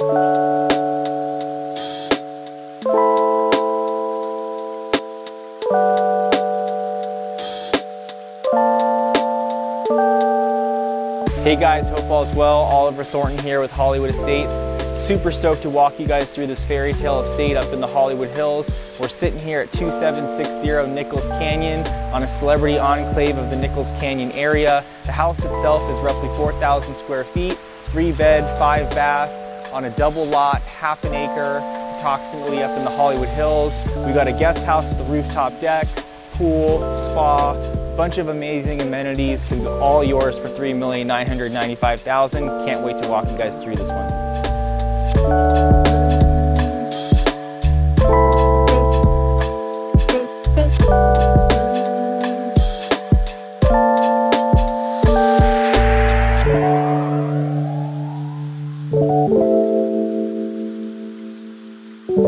Hey guys, hope all's well. Oliver Thornton here with Hollywood Estates. Super stoked to walk you guys through this fairy tale estate up in the Hollywood Hills. We're sitting here at 2760 Nichols Canyon on a celebrity enclave of the Nichols Canyon area. The house itself is roughly 4,000 square feet, three bed, five bath, on a double lot, half an acre, approximately up in the Hollywood Hills. We got a guest house with a rooftop deck, pool, spa, bunch of amazing amenities, can be all yours for 3,995,000. Can't wait to walk you guys through this one. Thank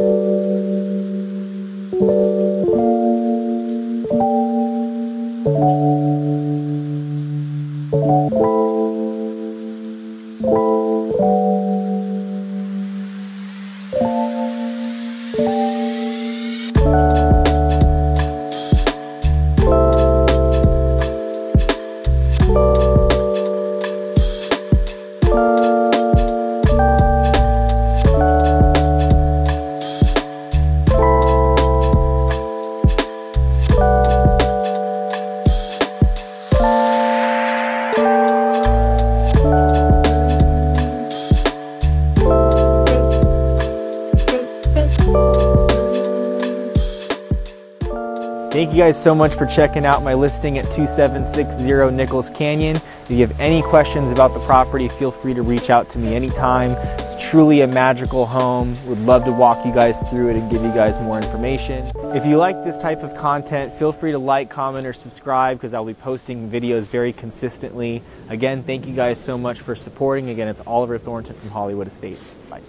you guys so much for checking out my listing at 2760 Nichols Canyon. If you have any questions about the property, feel free to reach out to me anytime. It's truly a magical home. Would love to walk you guys through it and give you guys more information. If you like this type of content, feel free to like, comment, or subscribe because I'll be posting videos very consistently. Again, thank you guys so much for supporting. Again, it's Oliver Thornton from Hollywood Estates. Bye.